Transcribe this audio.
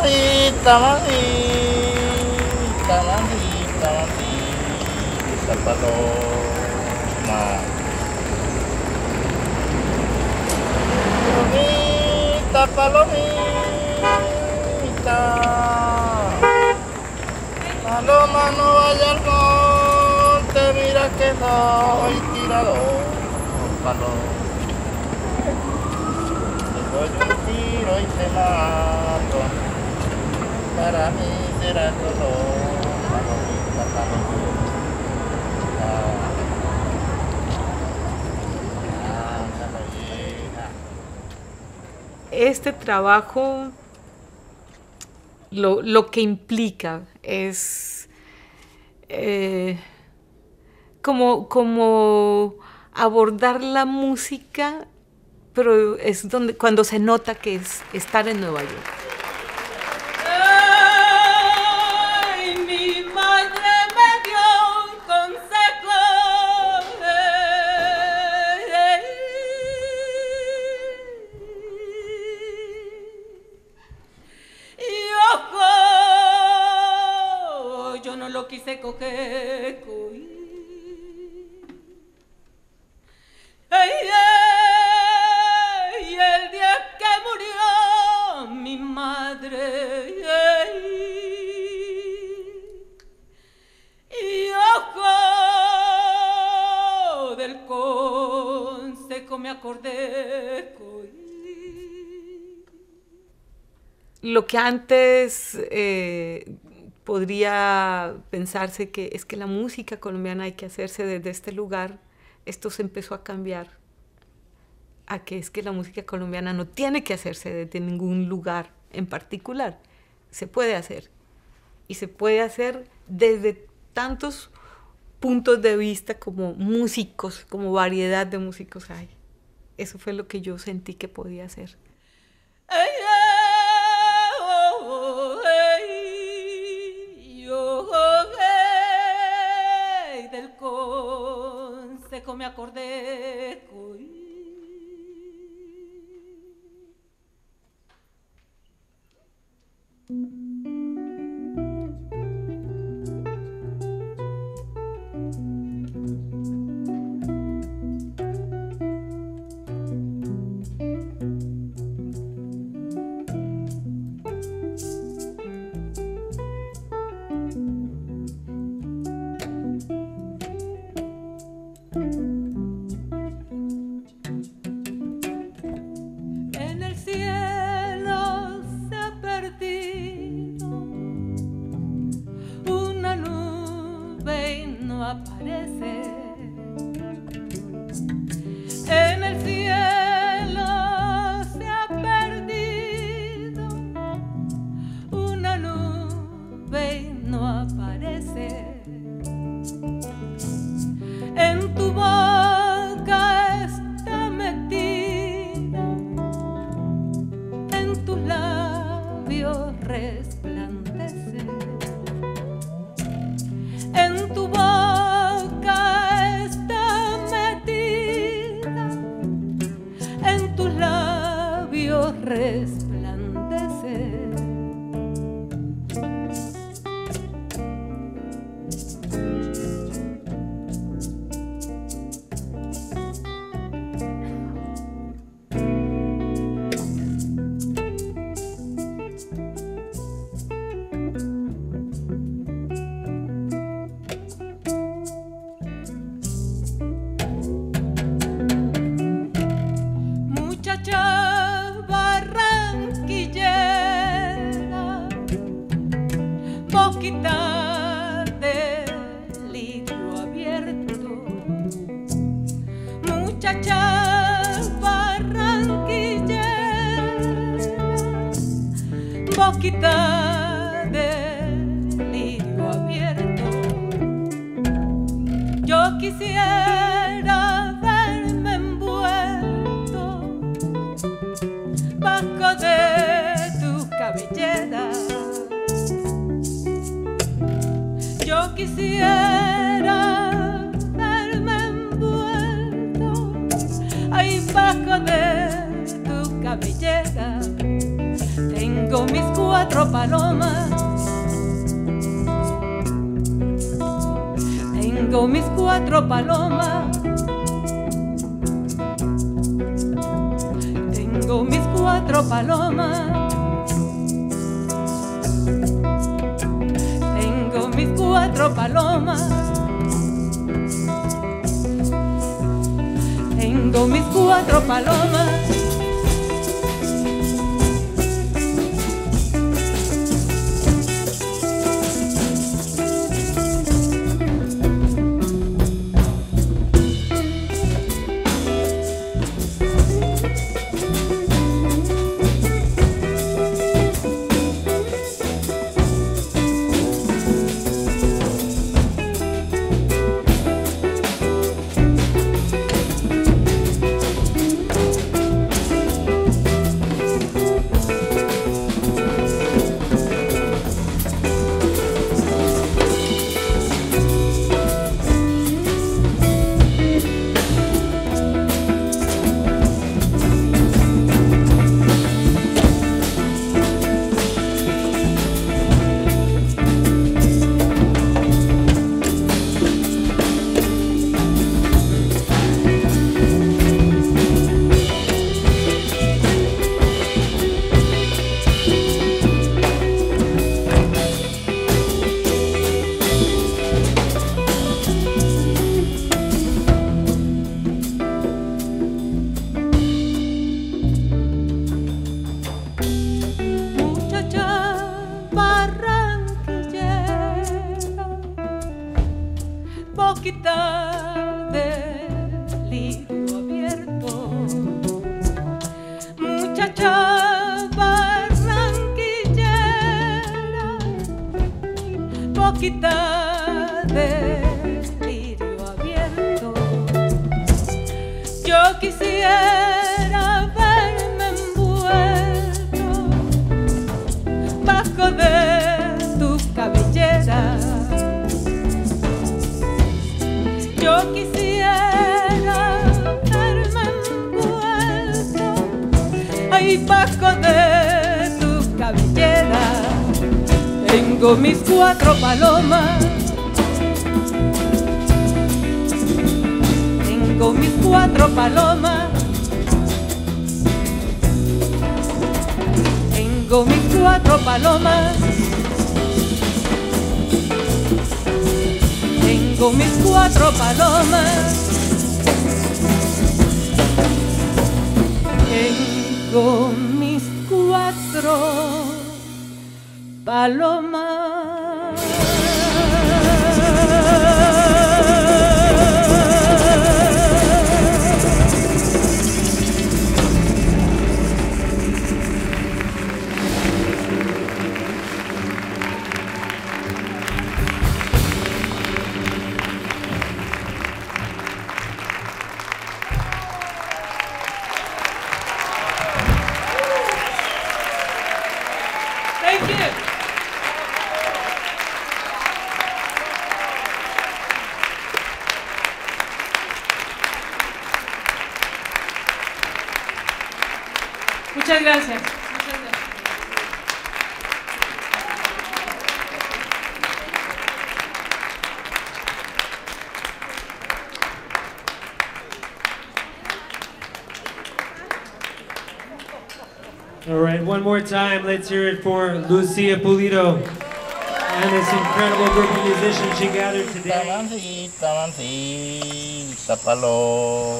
tamani, tamani, tamani, sa paloma. Palomita, palomita. Paloma, no vaya al monte, mira que soy tirador. Paloma. Te doy un tiro y te mato. Para mí será hija. Este trabajo lo, lo que implica es eh, como, como abordar la música, pero es donde, cuando se nota que es estar en Nueva York. Coger. coí. Ey, el día que murió mi madre. Y ojo del consejo me acordé. Lo que antes eh, podría pensarse que es que la música colombiana hay que hacerse desde este lugar, esto se empezó a cambiar a que es que la música colombiana no tiene que hacerse desde ningún lugar en particular, se puede hacer y se puede hacer desde tantos puntos de vista como músicos, como variedad de músicos hay. Eso fue lo que yo sentí que podía hacer. Ey, consejo me acordé. Boquita de lirio abierto. Yo quisiera verme envuelto bajo de tu cabellera. Yo quisiera verme envuelto ahí bajo de tu cabellera. Tengo mis cuatro cuatro palomas. Tengo mis cuatro palomas. Tengo mis cuatro palomas. Tengo mis cuatro palomas. mosquita del libro abierto. Muchacha barranquillera, boquita del lirio abierto. Yo quisiera. Tengo mis cuatro palomas con mis cuatro palomas. Muchas gracias. All right, one more time, let's hear it for Lucia Pulido and this incredible group of musicians she gathered today. Paloma.